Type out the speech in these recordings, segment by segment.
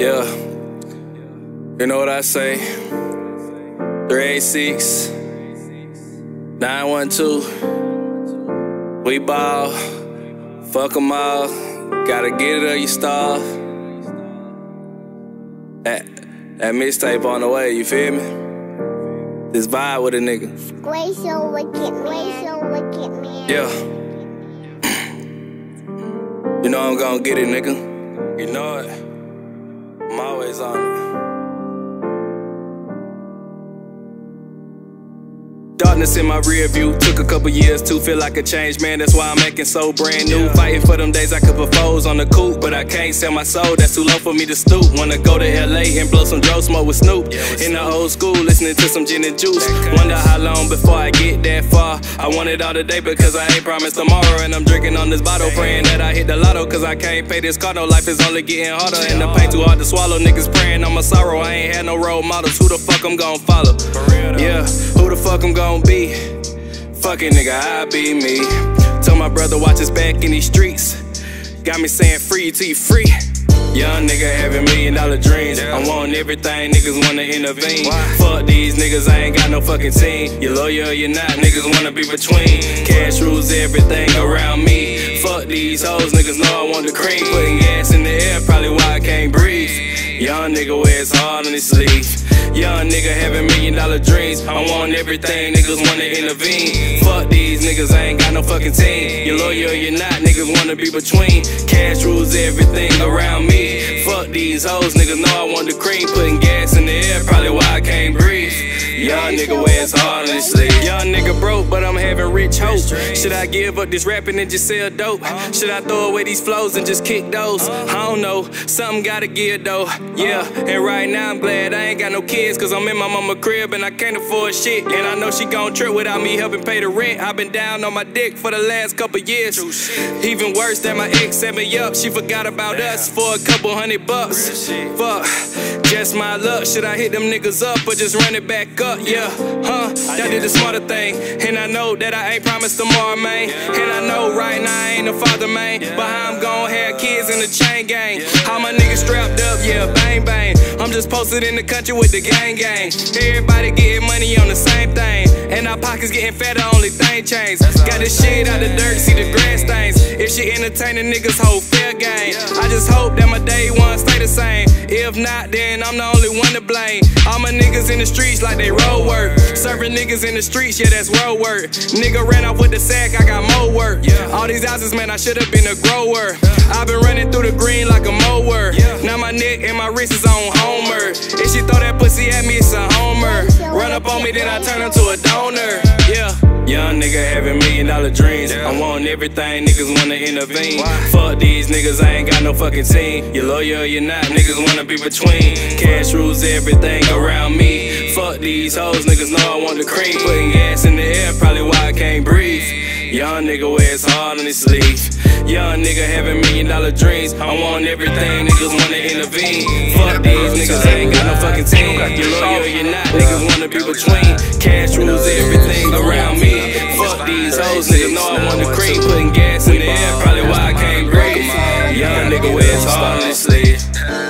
Yeah. You know what I say? 386 912. We ball. Fuck them all. Gotta get it or you starve. That, that mixtape on the way, you feel me? This vibe with a nigga. Grace your wicked man. wicked man. Yeah. you know I'm gonna get it, nigga. You know it. I'm always on it. Darkness in my rear view. Took a couple years to feel like a change, man. That's why I'm acting so brand new. Fighting for them days I could put foes on the coupe, but I can't sell my soul. That's too low for me to stoop. Wanna go to LA and blow some dro smoke with Snoop. In the old school, listening to some gin and juice. Wonder how long before I get that far. I want it all today because I ain't promised tomorrow. And I'm drinking on this bottle, praying that I hit the lotto. Cause I can't pay this car. No life is only getting harder. And the pain too hard to swallow. Niggas preying on my sorrow. I ain't had no role models. Who the fuck I'm gon' follow? Yeah, who the fuck I'm gon' be? Fucking nigga, I be me. Told my brother watch his back in these streets. Got me saying free till you free. Young nigga having million dollar dreams. I want everything, niggas wanna intervene. Fuck these niggas, I ain't got no fucking team. You loyal, you not, niggas wanna be between. Cash rules everything around me. Fuck these hoes, niggas know I want the cream. Putting gas in the air, probably why I can't breathe. Young nigga wears hard on his sleeve. Young nigga having million dollar dreams. I want everything, niggas wanna intervene. Fuck these niggas, I ain't got no fucking team. You loyal, you're not, niggas wanna be between. Cash rules everything around me. Fuck these hoes, niggas know I want the cream. Putting gas in the air, probably why I can't breathe. Young nigga wears hard on his sleeve. Young nigga broke, but I'm having rich hope. Should I give up this rapping and just sell dope? Should I throw away these flows and just kick those? I don't know, something gotta give though. Yeah, and right now I'm glad I ain't got no kids, cause I'm in my mama crib and I can't afford shit. And I know she gon' trip without me helping pay the rent. I've been down on my dick for the last couple years. Even worse than my ex set me up, she forgot about us for a couple hundred bucks. Fuck, just my luck. Should I hit them niggas up or just run it back up? Yeah, huh? That did the smarter thing. And I know that I ain't promised tomorrow, man. And I know right now I ain't a father, man. But I'm gon' have kids in the chain gang. How my niggas strapped up, yeah, bang bang. I'm just posted in the country with the gang gang. Everybody getting money on the same thing. And our pockets getting fatter, only thing change. Got this shit out the dirt, see the grass stains. If she entertaining niggas, whole fair game. I just hope that my day one stay the same. If not, then I'm the only one to blame. All my niggas in the streets like they road work. Serving niggas in the streets, yeah, that's road work. Nigga ran off with the sack, I got more work. All these houses, man, I should've been a grower. I've been running through the green like a mower. Now my neck and my wrist is on Homer. If she throw that pussy at me, it's a homer. Run up on me, then I turn into a donor. Yeah. Young nigga having million dollar dreams. I want everything, niggas wanna intervene. Fuck these niggas, I ain't got no fucking team. You loyal, or you not, niggas wanna be between. Cash rules everything around me. Fuck these hoes, niggas know I want the cream. Putting gas in the air, probably why I can't breathe. Young nigga wears hard on his sleeve. Young nigga having million dollar dreams. I want everything, niggas wanna intervene. Fuck these niggas, I ain't got no fucking team. You loyal, you not, niggas wanna be between. Cash hoes, niggas know I want the cream. Putting gas in the air, probably why I can't breathe. Young nigga wears hard on his sleeve.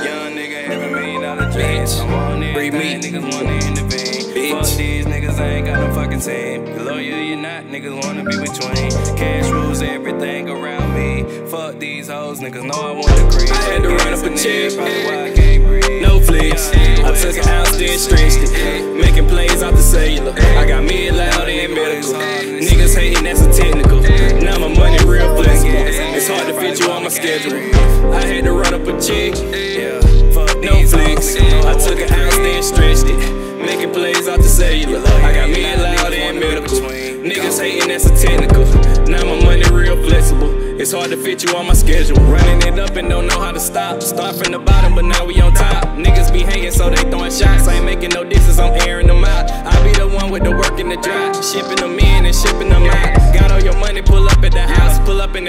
Young nigga having million dollar dreams. Want everything, niggas wanna intervene. Fuck these niggas, I ain't got no fucking team. You loyal, you not, niggas wanna be between. Cash rules everything around me. Fuck these hoes, niggas know I want the cream. I had to run up a check, probably why I can't breathe. No flex, I took an ounce, then stretched it. Making plays off the cellular. I got mid loud my schedule. I had to run up a check, no flex. I took an ounce, then stretched it. Making plays off the cellular. I got mid loud and medical. Niggas hating, that's a technical. Now my money real flexible. It's hard to fit you on my schedule. Running it up and don't know how to stop. Start from the bottom, but now we on top. Niggas be hanging, so they throwing shots. I ain't making no disses, I'm airing them out. I be the one with the work in the drop. Shipping them in and shipping them out.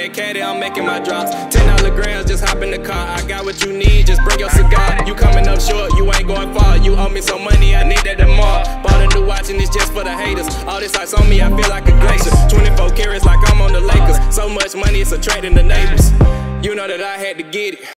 Caddy, I'm making my drops. Ten dollar grams, just hop in the car. I got what you need, just bring your cigar. You coming up short, you ain't going far. You owe me some money, I need that tomorrow. Bought a new watch and it's just for the haters. All this ice on me, I feel like a glacier. 24 carats like I'm on the Lakers. So much money, it's attracting the neighbors. You know that I had to get it.